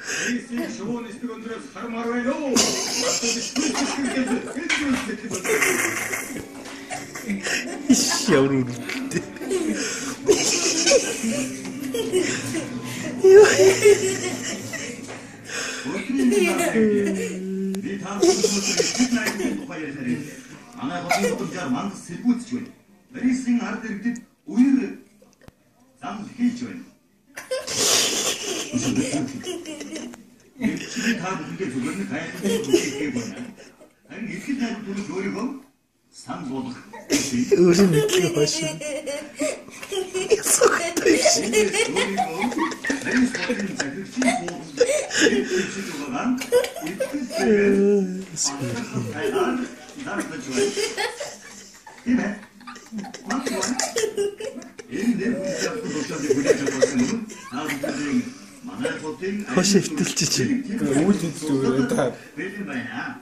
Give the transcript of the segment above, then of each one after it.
камера. Эсийн шоу нэстэг өндрөөс хармаар байна уу? Шавруу. Би таамаглалт найдын тухай ярьж. Манай хотын удамжаар мангас сэргүүцж байна. Парисын ард иргэдэд үер зам хийж байна. Чи та бүхэндээ зүгээр нэг хайртай үгийг байна. Харин ихэд найд түлх өөрийгөө сан болох. Өөрөө мэдлэг хойш. Тийм ээ. Энэ нэр хүнтэй болоод хүлээж авсан юм. Наадмын манай Хош өвтөлчиж. Үйл хөдлөлөө та Бэлэн байна.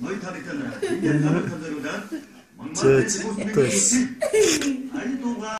Ной тарихтаа. Энэ тарихтаа. Зөөц. Төс. Ай дуга